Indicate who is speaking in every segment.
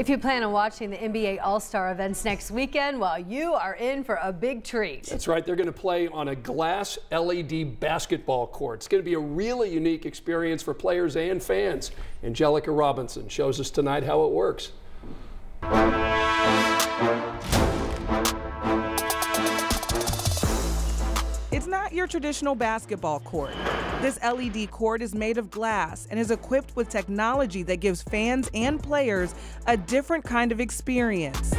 Speaker 1: If you plan on watching the NBA All-Star events next weekend, well, you are in for a big treat.
Speaker 2: That's right. They're going to play on a glass LED basketball court. It's going to be a really unique experience for players and fans. Angelica Robinson shows us tonight how it works.
Speaker 3: It's not your traditional basketball court. This LED court is made of glass and is equipped with technology that gives fans and players a different kind of experience.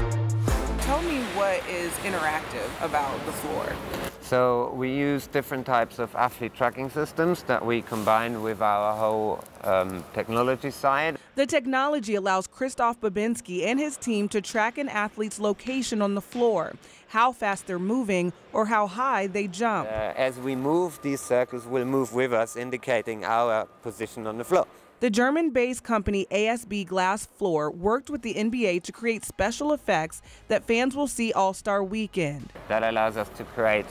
Speaker 3: Tell me what is interactive about the floor.
Speaker 4: So we use different types of athlete tracking systems that we combine with our whole um, technology side.
Speaker 3: The technology allows Christof Babinsky and his team to track an athlete's location on the floor, how fast they're moving, or how high they jump.
Speaker 4: Uh, as we move, these circles will move with us, indicating our position on the floor.
Speaker 3: The German based company ASB Glass Floor worked with the NBA to create special effects that fans will see All Star Weekend.
Speaker 4: That allows us to create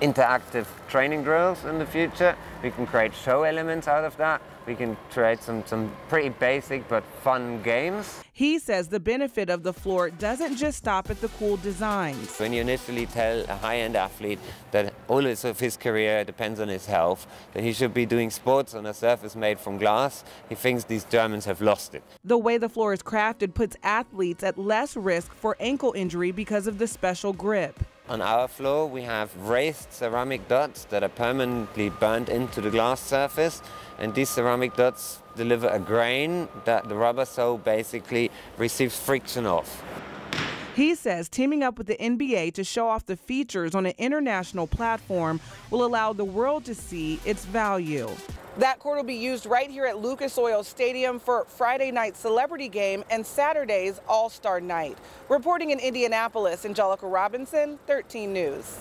Speaker 4: interactive training drills in the future. We can create show elements out of that. We can create some, some pretty basic but fun games.
Speaker 3: He says the benefit of the floor doesn't just stop at the cool designs.
Speaker 4: When you initially tell a high-end athlete that all of his career depends on his health, that he should be doing sports on a surface made from glass, he thinks these Germans have lost it.
Speaker 3: The way the floor is crafted puts athletes at less risk for ankle injury because of the special grip.
Speaker 4: On our floor, we have raised ceramic dots that are permanently burned into the glass surface, and these ceramic dots deliver a grain that the rubber sole basically receives friction off.
Speaker 3: He says teaming up with the NBA to show off the features on an international platform will allow the world to see its value. That court will be used right here at Lucas Oil Stadium for Friday night celebrity game and Saturday's All Star night. Reporting in Indianapolis, Angelica Robinson, 13 News.